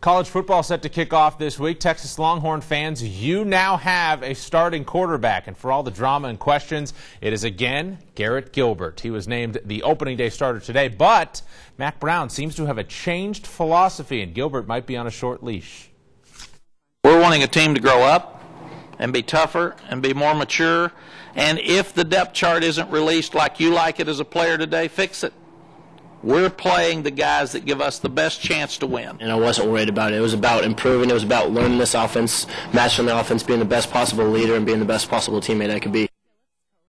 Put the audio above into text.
College football set to kick off this week. Texas Longhorn fans, you now have a starting quarterback. And for all the drama and questions, it is again Garrett Gilbert. He was named the opening day starter today, but Mack Brown seems to have a changed philosophy, and Gilbert might be on a short leash. We're wanting a team to grow up and be tougher and be more mature. And if the depth chart isn't released like you like it as a player today, fix it. We're playing the guys that give us the best chance to win. And I wasn't worried about it. It was about improving. It was about learning this offense, mastering the offense, being the best possible leader, and being the best possible teammate I could be.